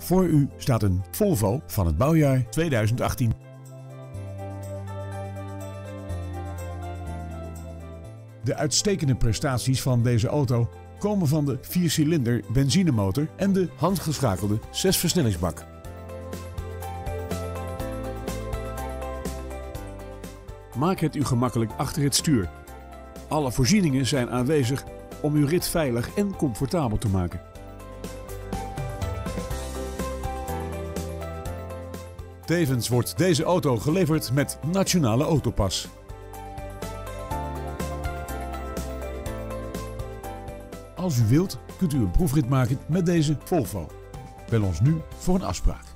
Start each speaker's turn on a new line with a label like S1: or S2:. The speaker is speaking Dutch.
S1: Voor u staat een Volvo van het bouwjaar 2018. De uitstekende prestaties van deze auto komen van de 4-cilinder benzinemotor en de handgeschakelde 6-versnellingsbak. Maak het u gemakkelijk achter het stuur. Alle voorzieningen zijn aanwezig om uw rit veilig en comfortabel te maken. Tevens wordt deze auto geleverd met Nationale Autopas. Als u wilt, kunt u een proefrit maken met deze Volvo. Bel ons nu voor een afspraak.